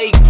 like